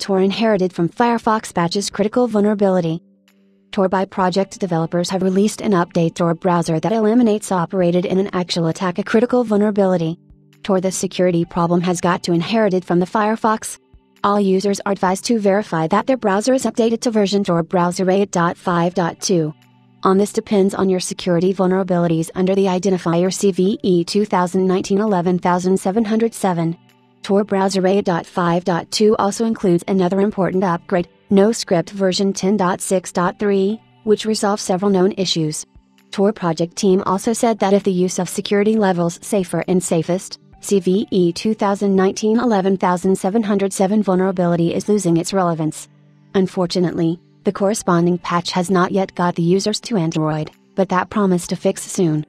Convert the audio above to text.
Tor inherited from Firefox patches critical vulnerability. Tor by project developers have released an update Tor browser that eliminates operated in an actual attack a critical vulnerability. Tor the security problem has got to inherited from the Firefox. All users are advised to verify that their browser is updated to version Tor browser 8.5.2. On this depends on your security vulnerabilities under the identifier CVE 2019-11707. Tor Browser 8.5.2 also includes another important upgrade, NoScript version 10.6.3, which resolves several known issues. Tor project team also said that if the use of security levels safer and safest, CVE 2019-11707 vulnerability is losing its relevance. Unfortunately, the corresponding patch has not yet got the users to Android, but that promised to fix soon.